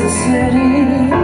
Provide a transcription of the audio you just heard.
The city,